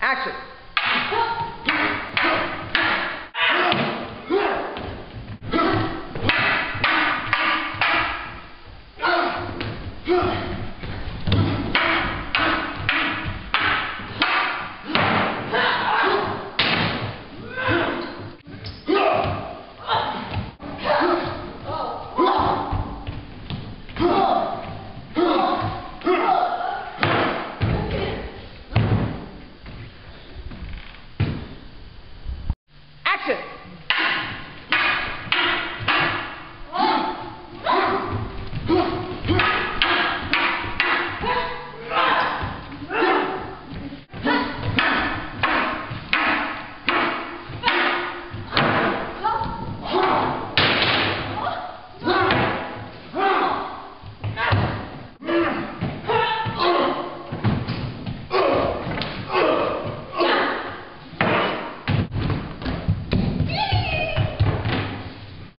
Action. Huh? action